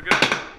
go, go.